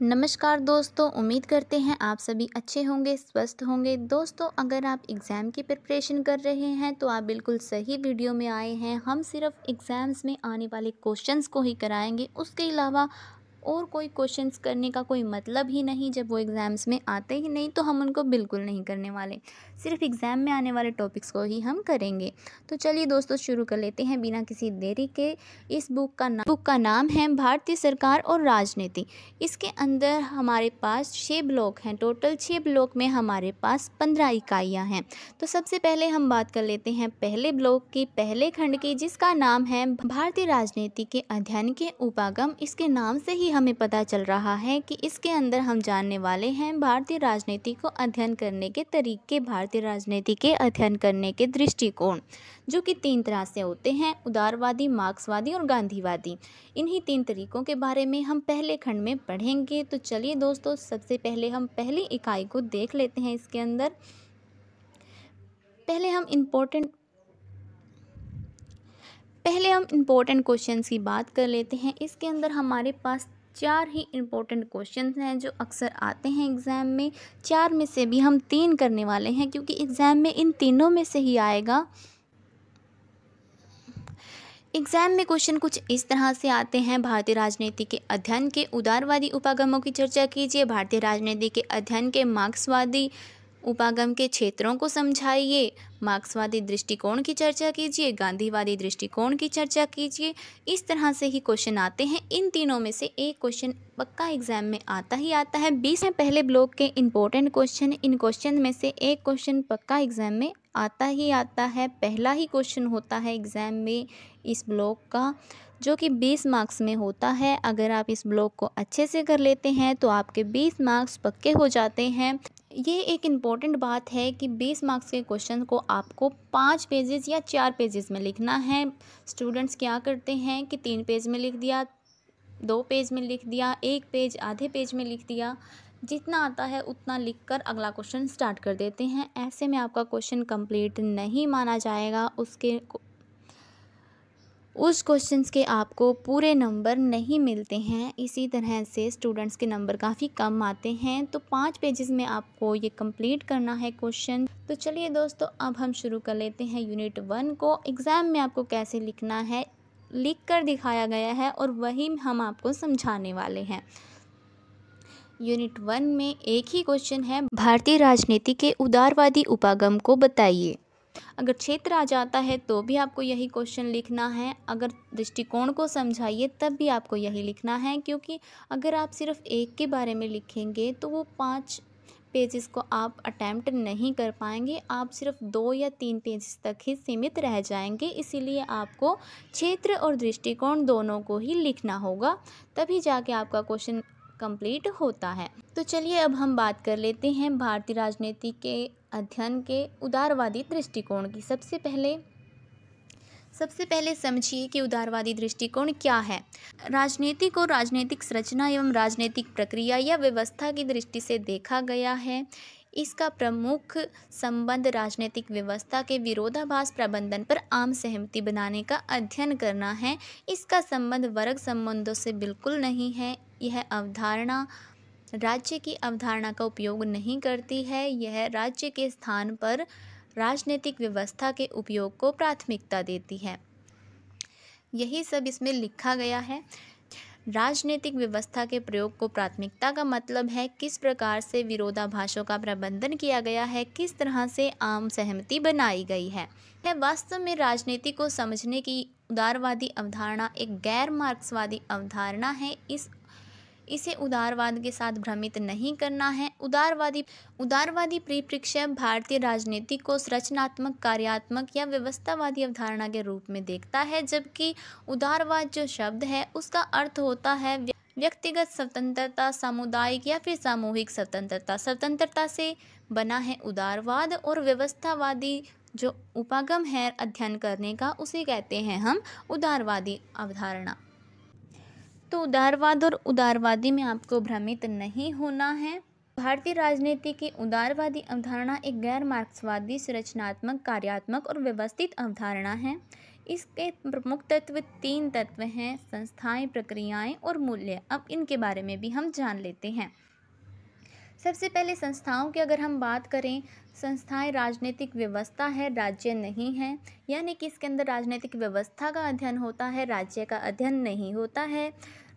नमस्कार दोस्तों, उम्मीद करते हैं आप सभी अच्छे होंगे, स्वस्थ होंगे। दोस्तों, अगर आप एग्ज़ाम की प्रिपरेशन कर रहे हैं तो आप बिल्कुल सही वीडियो में आए हैं। हम सिर्फ़ एग्ज़ाम्स में आने वाले क्वेश्चंस को ही कराएँगे। उसके अलावा और कोई क्वेश्चंस करने का कोई मतलब ही नहीं जब वो एग्ज़ाम्स में आते ही नहीं तो हम उनको बिल्कुल नहीं करने वाले। सिर्फ़ एग्ज़ाम में आने वाले टॉपिक्स को ही हम करेंगे। तो चलिए दोस्तों, शुरू कर लेते हैं बिना किसी देरी के। इस बुक का नाम बुक का नाम है भारतीय सरकार और राजनीति। इसके अंदर हमारे पास छः ब्लॉक हैं। टोटल छः ब्लॉक में हमारे पास पंद्रह इकाइयाँ हैं। तो सबसे पहले हम बात कर लेते हैं पहले ब्लॉक की पहले खंड की, जिसका नाम है भारतीय राजनीति के अध्ययन के उपागम। इसके नाम से ही हमें पता चल रहा है कि इसके अंदर हम जानने वाले हैं भारतीय राजनीति को अध्ययन करने के तरीके, भारतीय राजनीति के अध्ययन करने के दृष्टिकोण, जो कि तीन तरह से होते हैं, उदारवादी, मार्क्सवादी और गांधीवादी। इन्हीं तीन तरीकों के बारे में हम पहले खंड में पढ़ेंगे। तो चलिए दोस्तों, सबसे पहले हम पहली इकाई को देख लेते हैं इसके अंदर। पहले हम इम्पोर्टेंट पहले हम इम्पोर्टेंट क्वेश्चंस की बात कर लेते हैं। इसके अंदर हमारे पास चार ही इम्पोर्टेंट क्वेश्चन हैं जो अक्सर आते हैं एग्ज़ाम में। चार में से भी हम तीन करने वाले हैं क्योंकि एग्ज़ाम में इन तीनों में से ही आएगा। एग्ज़ाम में क्वेश्चन कुछ इस तरह से आते हैं। भारतीय राजनीति के अध्ययन के उदारवादी उपागमों की चर्चा कीजिए। भारतीय राजनीति के अध्ययन के मार्क्सवादी उपागम के क्षेत्रों को समझाइए। मार्क्सवादी दृष्टिकोण की चर्चा कीजिए, गांधीवादी दृष्टिकोण की चर्चा कीजिए। इस तरह से ही क्वेश्चन आते हैं। इन तीनों में से एक क्वेश्चन पक्का एग्ज़ाम में आता ही आता है। बीस में पहले ब्लॉक के इंपॉर्टेंट क्वेश्चन इन क्वेश्चन में से एक क्वेश्चन पक्का एग्ज़ाम में आता ही आता है। पहला ही क्वेश्चन होता है एग्ज़ाम में इस ब्लॉक का, जो कि 20 मार्क्स में होता है। अगर आप इस ब्लॉक को अच्छे से कर लेते हैं तो आपके 20 मार्क्स पक्के हो जाते हैं। ये एक इंपॉर्टेंट बात है कि 20 मार्क्स के क्वेश्चन को आपको पाँच पेजेस या चार पेजेस में लिखना है। स्टूडेंट्स क्या करते हैं कि तीन पेज में लिख दिया, दो पेज में लिख दिया, एक पेज आधे पेज में लिख दिया। जितना आता है उतना लिखकर अगला क्वेश्चन स्टार्ट कर देते हैं। ऐसे में आपका क्वेश्चन कंप्लीट नहीं माना जाएगा। उसके उस क्वेश्चंस के आपको पूरे नंबर नहीं मिलते हैं। इसी तरह से स्टूडेंट्स के नंबर काफ़ी कम आते हैं। तो पाँच पेजेस में आपको ये कंप्लीट करना है क्वेश्चन तो चलिए दोस्तों, अब हम शुरू कर लेते हैं यूनिट वन को। एग्ज़ाम में आपको कैसे लिखना है, लिख कर दिखाया गया है और वही हम आपको समझाने वाले हैं। यूनिट वन में एक ही क्वेश्चन है। भारतीय राजनीति के उदारवादी उपागम को बताइए। अगर क्षेत्र आ जाता है तो भी आपको यही क्वेश्चन लिखना है। अगर दृष्टिकोण को समझाइए, तब भी आपको यही लिखना है, क्योंकि अगर आप सिर्फ़ एक के बारे में लिखेंगे तो वो पाँच पेजेस को आप अटैम्प्ट नहीं कर पाएँगे। आप सिर्फ़ दो या तीन पेजेस तक ही सीमित रह जाएँगे। इसीलिए आपको क्षेत्र और दृष्टिकोण दोनों को ही लिखना होगा। तभी जाके आपका क्वेश्चन कंप्लीट होता है। तो चलिए अब हम बात कर लेते हैं भारतीय राजनीति के अध्ययन के उदारवादी दृष्टिकोण की। सबसे पहले सबसे पहले समझिए कि उदारवादी दृष्टिकोण क्या है। राजनीति को राजनीतिक संरचना एवं राजनीतिक प्रक्रिया या व्यवस्था की दृष्टि से देखा गया है। इसका प्रमुख संबंध राजनीतिक व्यवस्था के विरोधाभास प्रबंधन पर आम सहमति बनाने का अध्ययन करना है। इसका संबंध वर्ग संबंधों से बिल्कुल नहीं है। यह अवधारणा राज्य की अवधारणा का उपयोग नहीं करती है। यह राज्य के स्थान पर राजनीतिक व्यवस्था के उपयोग को प्राथमिकता देती है। यही सब इसमें लिखा गया है। राजनीतिक व्यवस्था के प्रयोग को प्राथमिकता का मतलब है किस प्रकार से विरोधाभासों का प्रबंधन किया गया है, किस तरह से आम सहमति बनाई गई है। यह वास्तव में राजनीति को समझने की उदारवादी अवधारणा, एक गैर मार्क्सवादी अवधारणा है। इस इसे उदारवाद के साथ भ्रमित नहीं करना है। उदारवादी उदारवादी परिप्रेक्ष्य भारतीय राजनीति को संरचनात्मक, कार्यात्मक या व्यवस्थावादी अवधारणा के रूप में देखता है, जबकि उदारवाद जो शब्द है, उसका अर्थ होता है व्यक्तिगत स्वतंत्रता, सामुदायिक या फिर सामूहिक स्वतंत्रता। स्वतंत्रता से बना है उदारवाद और व्यवस्थावादी जो उपागम है अध्ययन करने का, उसे कहते हैं हम उदारवादी अवधारणा। तो उदारवाद और उदारवादी में आपको भ्रमित नहीं होना है। भारतीय राजनीति की उदारवादी अवधारणा एक गैर मार्क्सवादी, संरचनात्मक, कार्यात्मक और व्यवस्थित अवधारणा है। इसके प्रमुख तत्व तीन तत्व हैं, संस्थाएँ, प्रक्रियाएँ और मूल्य। अब इनके बारे में भी हम जान लेते हैं। सबसे पहले संस्थाओं की अगर हम बात करें, संस्थाएँ राजनीतिक व्यवस्था है, राज्य नहीं है, यानी कि इसके अंदर राजनीतिक व्यवस्था का अध्ययन होता है, राज्य का अध्ययन नहीं होता है।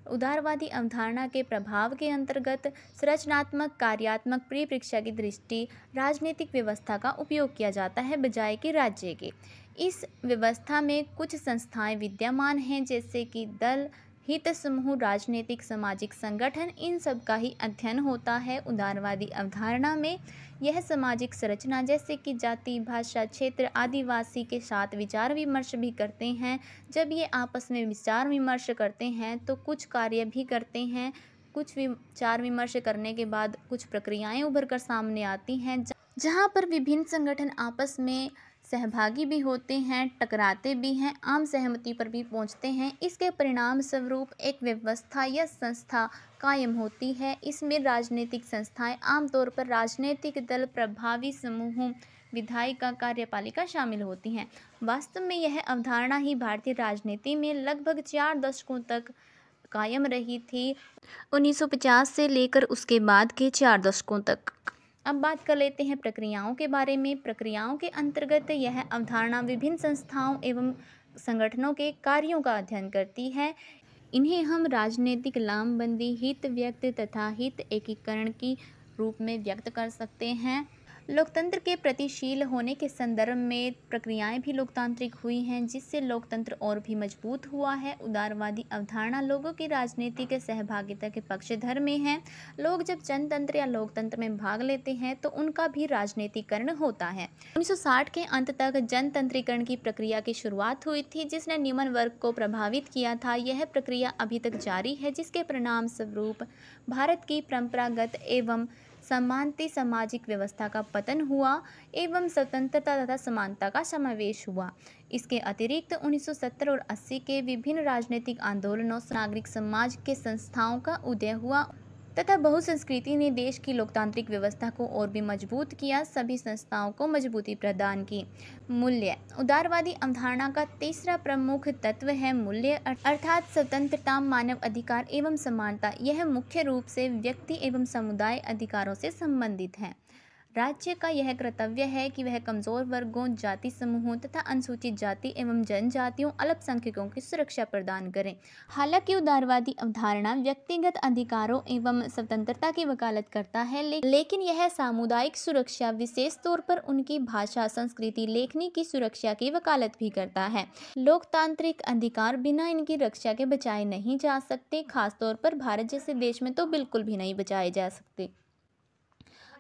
उदारवादी अवधारणा के प्रभाव के अंतर्गत संरचनात्मक, कार्यात्मक परिप्रेक्षा की दृष्टि राजनीतिक व्यवस्था का उपयोग किया जाता है बजाय कि राज्य के। इस व्यवस्था में कुछ संस्थाएँ विद्यमान हैं, जैसे कि दल हित समूह, राजनीतिक, सामाजिक संगठन, इन सब का ही अध्ययन होता है। उदारवादी अवधारणा में यह सामाजिक संरचना जैसे कि जाति, भाषा, क्षेत्र, आदिवासी के साथ विचार विमर्श भी करते हैं। जब ये आपस में विचार विमर्श करते हैं तो कुछ कार्य भी करते हैं। कुछ विचार विमर्श करने के बाद कुछ प्रक्रियाएँ उभर कर सामने आती हैं। जहाँ पर विभिन्न संगठन आपस में सहभागी भी होते हैं, टकराते भी हैं, आम सहमति पर भी पहुँचते हैं। इसके परिणाम स्वरूप एक व्यवस्था या संस्था कायम होती है। इसमें राजनीतिक संस्थाएँ, आमतौर पर राजनीतिक दल, प्रभावी समूहों, विधायिका, कार्यपालिका शामिल होती हैं। वास्तव में यह अवधारणा ही भारतीय राजनीति में लगभग चार दशकों तक कायम रही थी। 1950 से लेकर उसके बाद के चार दशकों तक। अब बात कर लेते हैं प्रक्रियाओं के बारे में। प्रक्रियाओं के अंतर्गत यह अवधारणा विभिन्न संस्थाओं एवं संगठनों के कार्यों का अध्ययन करती है। इन्हें हम राजनीतिक लामबंदी, हित व्यक्त तथा हित एकीकरण की रूप में व्यक्त कर सकते हैं। लोकतंत्र के प्रतिशील होने के संदर्भ में प्रक्रियाएँ भी लोकतांत्रिक हुई हैं, जिससे लोकतंत्र और भी मज़बूत हुआ है। उदारवादी अवधारणा लोगों की राजनीतिक सहभागिता के पक्षधर में है। लोग जब जनतंत्र या लोकतंत्र में भाग लेते हैं तो उनका भी राजनीतिकरण होता है। 1960 के अंत तक जनतंत्रीकरण की प्रक्रिया की शुरुआत हुई थी, जिसने निम्न वर्ग को प्रभावित किया था। यह प्रक्रिया अभी तक जारी है, जिसके परिणाम स्वरूप भारत की परंपरागत एवं समानती सामाजिक व्यवस्था का पतन हुआ एवं स्वतंत्रता तथा समानता का समावेश हुआ। इसके अतिरिक्त 1970 और 80 के विभिन्न राजनीतिक आंदोलनों नागरिक समाज के संस्थाओं का उदय हुआ। तथा बहुसंस्कृति ने देश की लोकतांत्रिक व्यवस्था को और भी मज़बूत किया, सभी संस्थाओं को मजबूती प्रदान की। मूल्य उदारवादी अवधारणा का तीसरा प्रमुख तत्व है मूल्य, अर्थात स्वतंत्रता, मानव अधिकार एवं समानता। यह मुख्य रूप से व्यक्ति एवं समुदाय अधिकारों से संबंधित है। राज्य का यह कर्तव्य है कि वह कमज़ोर वर्गों जाति समूहों तथा अनुसूचित जाति एवं जनजातियों अल्पसंख्यकों की सुरक्षा प्रदान करें। हालाँकि उदारवादी अवधारणा व्यक्तिगत अधिकारों एवं स्वतंत्रता की वकालत करता है ले, लेकिन यह सामुदायिक सुरक्षा विशेष तौर पर उनकी भाषा संस्कृति लेखनी की सुरक्षा की वकालत भी करता है। लोकतांत्रिक अधिकार बिना इनकी रक्षा के बचाए नहीं जा सकते खासतौर पर भारत जैसे देश में तो बिल्कुल भी नहीं बचाए जा सकते।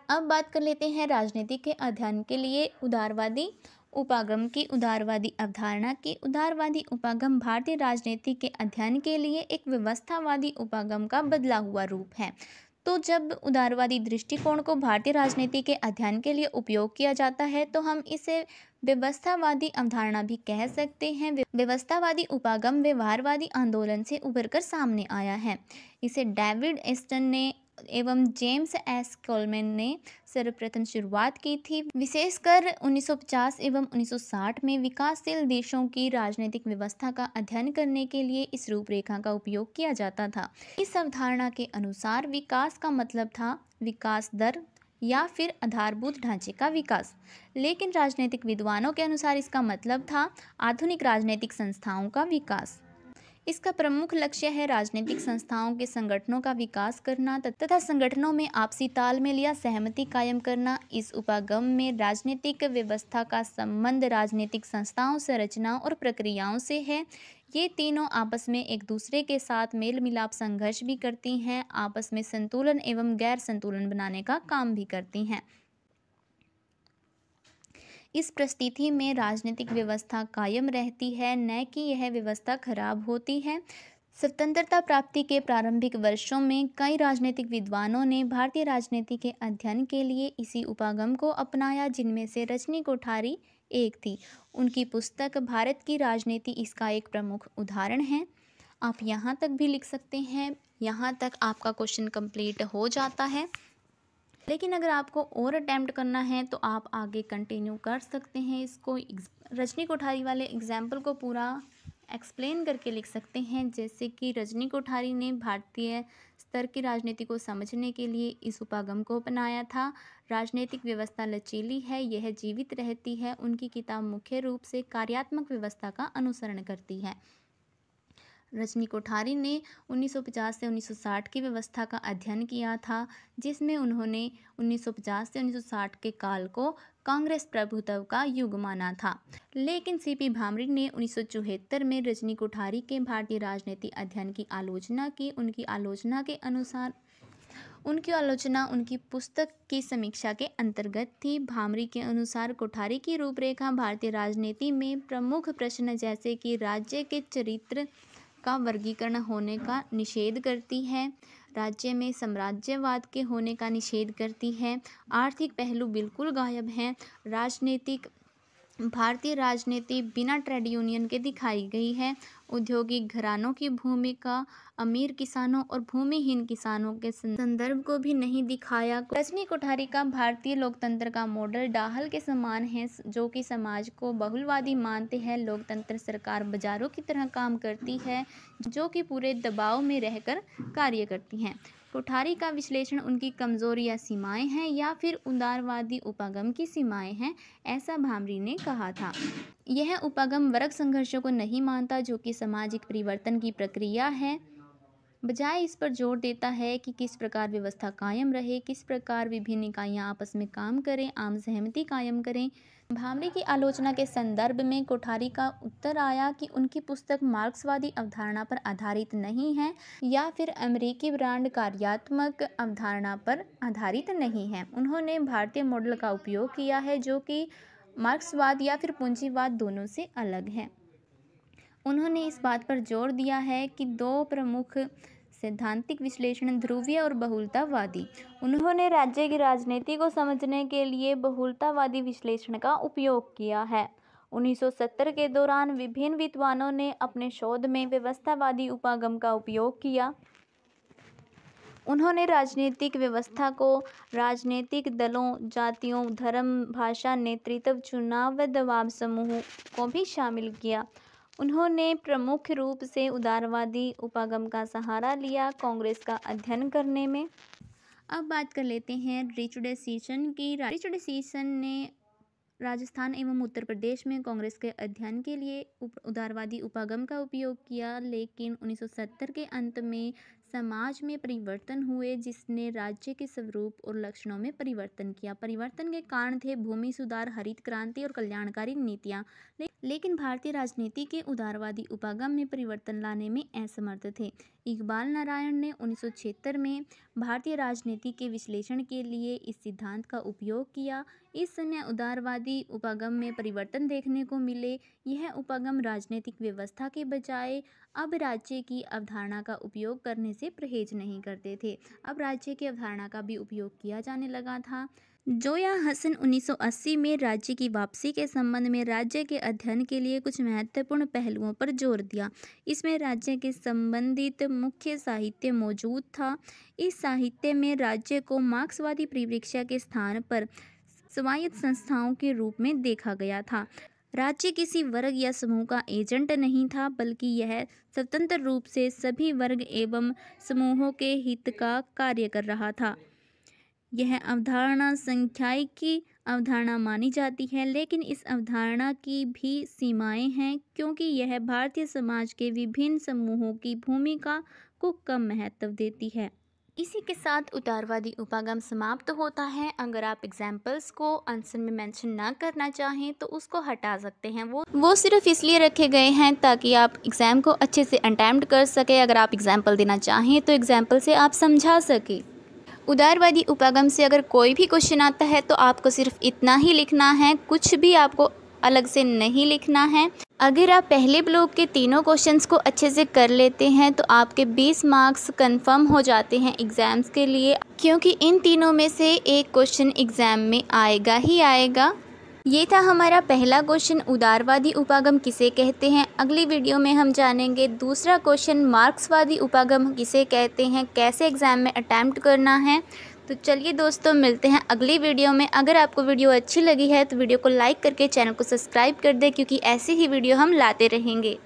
अब बात कर लेते हैं राजनीति के अध्ययन के लिए उदारवादी उपागम की उदारवादी अवधारणा की। उदारवादी उपागम भारतीय राजनीति के अध्ययन के लिए एक व्यवस्थावादी उपागम का बदला हुआ रूप है। तो जब उदारवादी दृष्टिकोण को भारतीय राजनीति के अध्ययन के लिए उपयोग किया जाता है तो हम इसे व्यवस्थावादी अवधारणा भी कह सकते हैं। व्यवस्थावादी उपागम व्यवहारवादी आंदोलन से उभर कर सामने आया है। इसे डेविड एस्टन ने एवं जेम्स एस कोलमैन ने सर्वप्रथम शुरुआत की थी। विशेषकर 1950 एवं 1960 में विकासशील देशों की राजनीतिक व्यवस्था का अध्ययन करने के लिए इस रूपरेखा का उपयोग किया जाता था। इस अवधारणा के अनुसार विकास का मतलब था विकास दर या फिर आधारभूत ढांचे का विकास। लेकिन राजनीतिक विद्वानों के अनुसार इसका मतलब था आधुनिक राजनीतिक संस्थाओं का विकास। इसका प्रमुख लक्ष्य है राजनीतिक संस्थाओं के संगठनों का विकास करना तथा संगठनों में आपसी तालमेल या सहमति कायम करना। इस उपागम में राजनीतिक व्यवस्था का संबंध राजनीतिक संस्थाओं, संरचनाओं और प्रक्रियाओं से है। ये तीनों आपस में एक दूसरे के साथ मेल मिलाप संघर्ष भी करती हैं, आपस में संतुलन एवं गैर संतुलन बनाने का काम भी करती हैं। इस परिस्थिति में राजनीतिक व्यवस्था कायम रहती है, न कि यह व्यवस्था खराब होती है। स्वतंत्रता प्राप्ति के प्रारंभिक वर्षों में कई राजनीतिक विद्वानों ने भारतीय राजनीति के अध्ययन के लिए इसी उपागम को अपनाया, जिनमें से रजनी कोठारी एक थी। उनकी पुस्तक भारत की राजनीति इसका एक प्रमुख उदाहरण है। आप यहाँ तक भी लिख सकते हैं। यहाँ तक आपका क्वेश्चन कंप्लीट हो जाता है। लेकिन अगर आपको और अटैम्प्ट करना है तो आप आगे कंटिन्यू कर सकते हैं। इसको रजनी कोठारी वाले एग्ज़ाम्पल को पूरा एक्सप्लेन करके लिख सकते हैं। जैसे कि रजनी कोठारी ने भारतीय स्तर की राजनीति को समझने के लिए इस उपागम को अपनाया था। राजनीतिक व्यवस्था लचीली है, यह जीवित रहती है, उनकी किताब मुख्य रूप से कार्यात्मक व्यवस्था का अनुसरण करती है। रजनी कोठारी ने 1950 से 1960 की व्यवस्था का अध्ययन किया था, जिसमें उन्होंने 1950 से 1960 के काल को कांग्रेस प्रभुत्व का युग माना था। लेकिन सीपी भामरी ने उन्नीस सौ चौहत्तर में रजनी कोठारी के भारतीय राजनीति अध्ययन की आलोचना की। उनकी आलोचना के अनुसार, उनकी आलोचना उनकी पुस्तक की समीक्षा के अंतर्गत थी। भामरी के अनुसार कोठारी की रूपरेखा भारतीय राजनीति में प्रमुख प्रश्न जैसे कि राज्य के चरित्र का वर्गीकरण होने का निषेध करती है, राज्य में साम्राज्यवाद के होने का निषेध करती है। आर्थिक पहलू बिल्कुल गायब हैं। राजनीतिक, भारतीय राजनीति बिना ट्रेड यूनियन के दिखाई गई है। औद्योगिक घरानों की भूमिका अमीर किसानों और भूमिहीन किसानों के संदर्भ को भी नहीं दिखाया। रजनी कोठारी का भारतीय लोकतंत्र का मॉडल डाहल के समान है जो कि समाज को बहुलवादी मानते हैं। लोकतंत्र सरकार बाजारों की तरह काम करती है, जो कि पूरे दबाव में रहकर कार्य करती हैं। कोठारी का विश्लेषण उनकी कमज़ोरी या सीमाएँ हैं या फिर उदारवादी उपागम की सीमाएँ हैं, ऐसा भामरी ने कहा था। यह उपागम वर्ग संघर्षों को नहीं मानता, जो कि सामाजिक परिवर्तन की प्रक्रिया है। बजाय इस पर ज़ोर देता है कि किस प्रकार व्यवस्था कायम रहे, किस प्रकार विभिन्न इकाइयाँ आपस में काम करें, आम सहमति कायम करें। भामरे की आलोचना के संदर्भ में कोठारी का उत्तर आया कि उनकी पुस्तक मार्क्सवादी अवधारणा पर आधारित नहीं है, या फिर अमेरिकी ब्रांड कार्यात्मक अवधारणा पर आधारित नहीं है। उन्होंने भारतीय मॉडल का उपयोग किया है, जो कि मार्क्सवाद या फिर पूंजीवाद दोनों से अलग है। उन्होंने इस बात पर ज़ोर दिया है कि दो प्रमुख सैद्धांतिक विश्लेषण ध्रुवीय और बहुलतावादी। उन्होंने राज्य की राजनीति को समझने के लिए बहुलतावादी विश्लेषण का उपयोग किया है। 1970 के दौरान विभिन्न विद्वानों ने अपने शोध में व्यवस्थावादी उपागम का उपयोग किया। उन्होंने राजनीतिक व्यवस्था को राजनीतिक दलों जातियों धर्म भाषा नेतृत्व चुनाव व दबाव समूह को भी शामिल किया। उन्होंने प्रमुख रूप से उदारवादी उपागम का सहारा लिया कांग्रेस का अध्ययन करने में। अब बात कर लेते हैं रिच डेसीसन की। रिच डेसीसन ने राजस्थान एवं उत्तर प्रदेश में कांग्रेस के अध्ययन के लिए उप, उदारवादी उपागम का उपयोग किया लेकिन 1970 के अंत में समाज में परिवर्तन हुए जिसने राज्य के स्वरूप और लक्षणों में परिवर्तन किया। परिवर्तन के कारण थे भूमि सुधार हरित क्रांति और कल्याणकारी नीतियाँ। ले, लेकिन भारतीय राजनीति के उदारवादी उपागम में परिवर्तन लाने में असमर्थ थे। इकबाल नारायण ने उन्नीस सौ छिहत्तर में भारतीय राजनीति के विश्लेषण के लिए इस सिद्धांत का उपयोग किया। इस समय उदारवादी उपागम में परिवर्तन देखने को मिले। यह उपागम राजनीतिक व्यवस्था के बजाय अब राज्य की अवधारणा का उपयोग करने से परहेज नहीं करते थे। अब राज्य की अवधारणा का भी उपयोग किया जाने लगा था। जोया हसन 1980 में राज्य की वापसी के संबंध में राज्य के अध्ययन के लिए कुछ महत्वपूर्ण पहलुओं पर ज़ोर दिया। इसमें राज्य के संबंधित मुख्य साहित्य मौजूद था। इस साहित्य में राज्य को मार्क्सवादी परिप्रेक्ष्य के स्थान पर स्वायत्त संस्थाओं के रूप में देखा गया था। राज्य किसी वर्ग या समूह का एजेंट नहीं था, बल्कि यह स्वतंत्र रूप से सभी वर्ग एवं समूहों के हित का कार्य कर रहा था। यह अवधारणा संख्याई की अवधारणा मानी जाती है, लेकिन इस अवधारणा की भी सीमाएँ हैं क्योंकि यह भारतीय समाज के विभिन्न समूहों की भूमिका को कम महत्व देती है। इसी के साथ उदारवादी उपागम समाप्त होता है। अगर आप एग्जाम्पल्स को आंसर में मेंशन ना करना चाहें तो उसको हटा सकते हैं। वो वो सिर्फ़ इसलिए रखे गए हैं ताकि आप एग्ज़ाम को अच्छे से अटैम्प्ट कर सके। अगर आप एग्ज़ाम्पल देना चाहें तो एग्ज़ाम्पल से आप समझा सकें। उदारवादी उपागम से अगर कोई भी क्वेश्चन आता है तो आपको सिर्फ़ इतना ही लिखना है, कुछ भी आपको अलग से नहीं लिखना है। अगर आप पहले ब्लॉक के तीनों क्वेश्चंस को अच्छे से कर लेते हैं तो आपके 20 मार्क्स कंफर्म हो जाते हैं एग्ज़ाम्स के लिए, क्योंकि इन तीनों में से एक क्वेश्चन एग्ज़ाम में आएगा ही आएगा। ये था हमारा पहला क्वेश्चन उदारवादी उपागम किसे कहते हैं? अगली वीडियो में हम जानेंगे दूसरा क्वेश्चन मार्क्सवादी उपागम किसे कहते हैं? कैसे एग्ज़ाम में अटैम्प्ट करना है? तो चलिए दोस्तों, मिलते हैं अगली वीडियो में। अगर आपको वीडियो अच्छी लगी है तो वीडियो को लाइक करके चैनल को सब्सक्राइब कर दें, क्योंकि ऐसी ही वीडियो हम लाते रहेंगे।